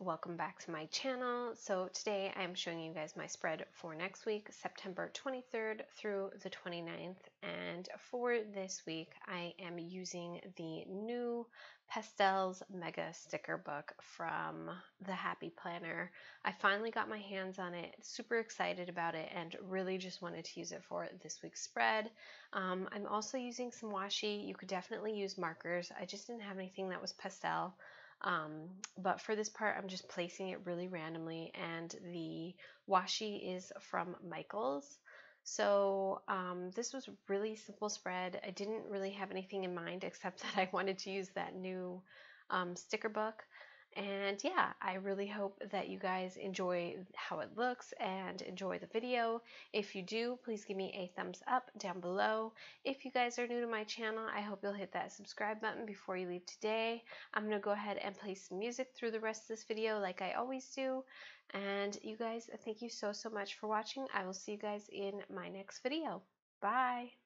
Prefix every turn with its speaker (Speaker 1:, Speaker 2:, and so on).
Speaker 1: welcome back to my channel. So today I'm showing you guys my spread for next week, September 23rd through the 29th. And for this week, I am using the new Pastels Mega Sticker Book from the Happy Planner. I finally got my hands on it, super excited about it, and really just wanted to use it for this week's spread. Um, I'm also using some washi. You could definitely use markers. I just didn't have anything that was pastel. Um, but for this part, I'm just placing it really randomly, and the washi is from Michaels. So um, this was really simple spread. I didn't really have anything in mind except that I wanted to use that new um, sticker book. And yeah, I really hope that you guys enjoy how it looks and enjoy the video. If you do, please give me a thumbs up down below. If you guys are new to my channel, I hope you'll hit that subscribe button before you leave today. I'm going to go ahead and play some music through the rest of this video like I always do. And you guys, thank you so, so much for watching. I will see you guys in my next video. Bye!